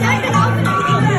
加一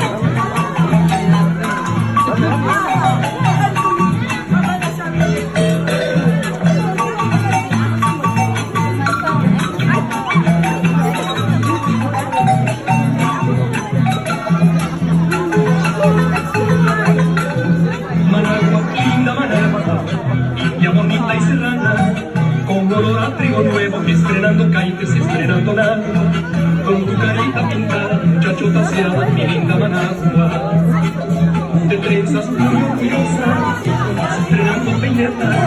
get the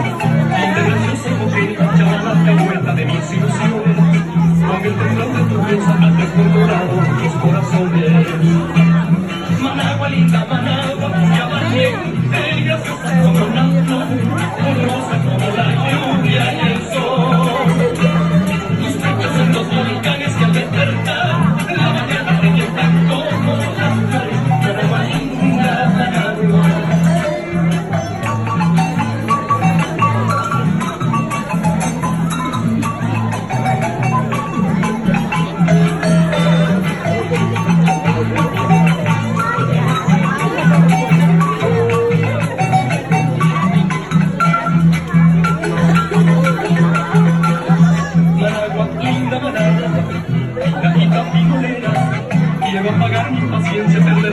bomba gar mismas